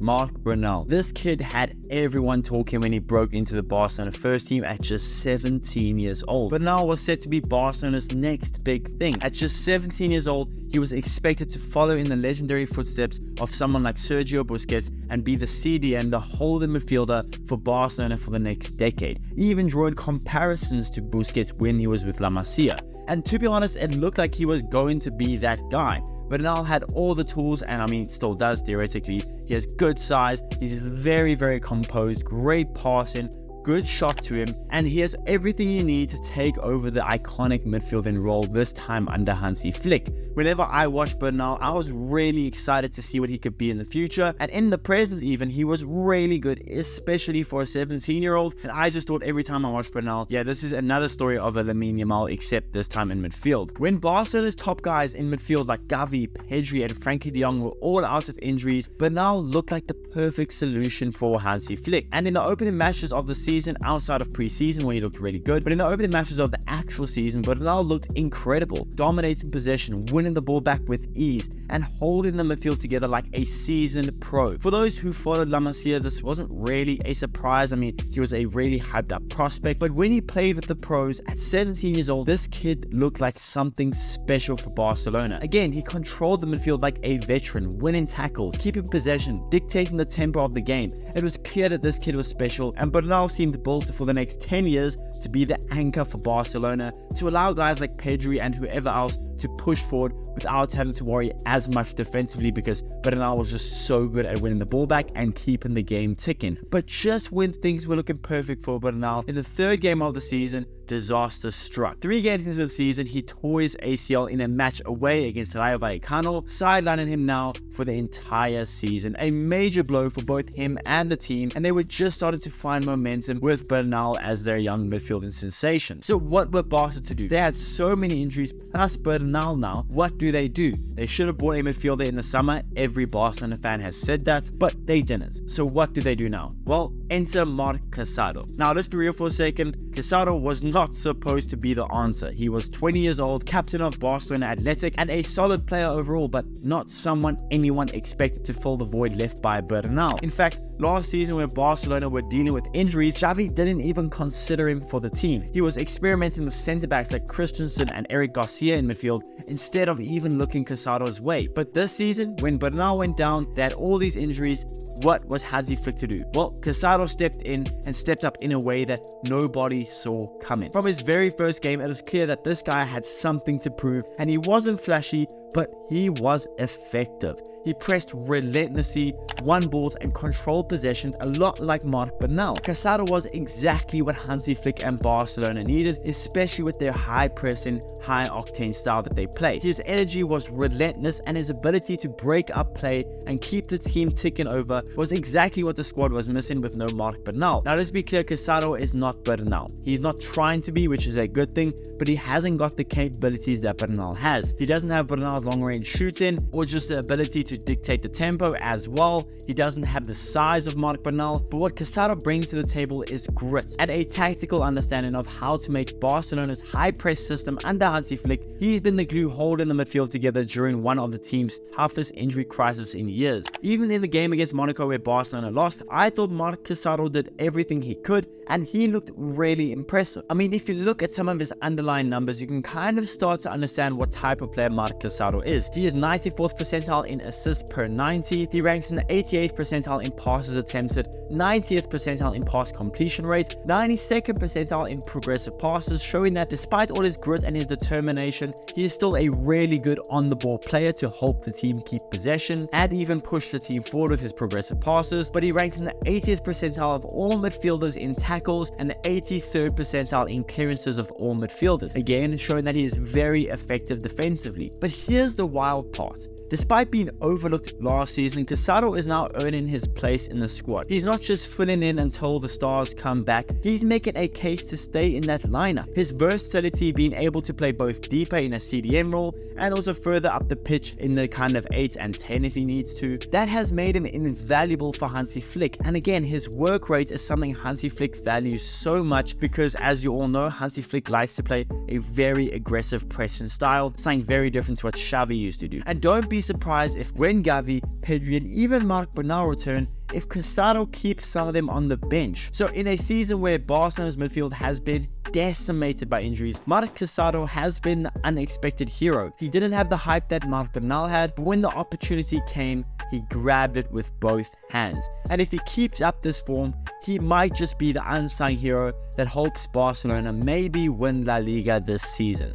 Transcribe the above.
Marc Bernal. This kid had everyone talking when he broke into the Barcelona first team at just 17 years old. Bernal was said to be Barcelona's next big thing. At just 17 years old, he was expected to follow in the legendary footsteps of someone like Sergio Busquets and be the CDM, the holding midfielder for Barcelona for the next decade. He even drawing comparisons to Busquets when he was with La Masia. And to be honest, it looked like he was going to be that guy. Bernal had all the tools, and I mean, still does theoretically. He has good size, he's very, very composed, great passing, good shot to him, and he has everything you need to take over the iconic midfielding role this time under Hansi Flick. Whenever I watched Bernal, I was really excited to see what he could be in the future, and in the present even, he was really good, especially for a 17-year-old, and I just thought every time I watched Bernal, yeah, this is another story of a Lamine Yamal, except this time in midfield. When Barcelona's top guys in midfield like Gavi, Pedri, and Frenkie de Jong were all out of injuries, Bernal looked like the perfect solution for Hansi Flick, and in the opening matches of the season, season outside of preseason where he looked really good, but in the opening matches of the actual season, Bernal looked incredible, dominating possession, winning the ball back with ease, and holding the midfield together like a seasoned pro. For those who followed La Masia, this wasn't really a surprise. I mean, he was a really hyped up prospect, but when he played with the pros at 17 years old, this kid looked like something special for Barcelona. Again, he controlled the midfield like a veteran, winning tackles, keeping possession, dictating the tempo of the game. It was clear that this kid was special, and Bernal seemed built for the next 10 years to be the anchor for Barcelona, to allow guys like Pedri and whoever else to push forward without having to worry as much defensively because Bernal was just so good at winning the ball back and keeping the game ticking. But just when things were looking perfect for Bernal, in the third game of the season, disaster struck. Three games into the season, he his ACL in a match away against Rayo Vallecano, sidelining him now for the entire season. A major blow for both him and the team, and they were just starting to find momentum with Bernal as their young midfielding sensation. So what were Barca to do? They had so many injuries, plus Bernal now. What do they do? They should have bought a midfielder in the summer. Every Barcelona fan has said that, but they didn't. So what do they do now? Well, enter Marc Casado. Now let's be real for a second. Casado was not not supposed to be the answer. He was 20 years old, captain of Barcelona Athletic, and a solid player overall, but not someone anyone expected to fill the void left by Bernal. In fact, last season when Barcelona were dealing with injuries, Xavi didn't even consider him for the team. He was experimenting with centre-backs like Christensen and Eric Garcia in midfield instead of even looking Casado's way. But this season, when Bernal went down, they had all these injuries, what was Hansi Flick to do? Well, Casado stepped in and stepped up in a way that nobody saw coming. From his very first game, it was clear that this guy had something to prove, and he wasn't flashy, but he was effective. He pressed relentlessly, won balls and controlled possession a lot like Marc Bernal. Casado was exactly what Hansi Flick and Barcelona needed, especially with their high pressing, high octane style that they play. His energy was relentless and his ability to break up play and keep the team ticking over was exactly what the squad was missing with no Marc Bernal. Now let's be clear, Casado is not Bernal. He's not trying to be, which is a good thing, but he hasn't got the capabilities that Bernal has. He doesn't have Bernal's long range shooting or just the ability to dictate the tempo as well. He doesn't have the size of Marc Bernal, but what Casado brings to the table is grit and a tactical understanding of how to make Barcelona's high press system under Hansi Flick. He's been the glue holding the midfield together during one of the team's toughest injury crises in years. Even in the game against Monaco where Barcelona lost, I thought Marc Casado did everything he could and he looked really impressive. I mean, if you look at some of his underlying numbers, you can kind of start to understand what type of player Marc Casado is. He is 94th percentile in assists per 90. He ranks in the 88th percentile in passes attempted, 90th percentile in pass completion rate, 92nd percentile in progressive passes, showing that despite all his grit and his determination, he is still a really good on-the-ball player to help the team keep possession and even push the team forward with his progressive passes, but he ranks in the 80th percentile of all midfielders in tackles and the 83rd percentile in clearances of all midfielders, again showing that he is very effective defensively. But here's the wild part. Despite being overlooked last season, Casado is now earning his place in the squad. He's not just filling in until the stars come back, he's making a case to stay in that lineup. His versatility being able to play both deeper in a CDM role and also further up the pitch in the kind of 8 and 10 if he needs to, that has made him invaluable for Hansi Flick. And again, his work rate is something Hansi Flick values so much because as you all know, Hansi Flick likes to play a very aggressive pressing style, something very different to what Xavi used to do. And don't be surprised if when Gavi, Pedri and even Marc Bernal return, if Casado keeps some of them on the bench. So in a season where Barcelona's midfield has been decimated by injuries, Marc Casado has been the unexpected hero. He didn't have the hype that Marc Bernal had, but when the opportunity came, he grabbed it with both hands. And if he keeps up this form, he might just be the unsung hero that hopes Barcelona maybe win La Liga this season.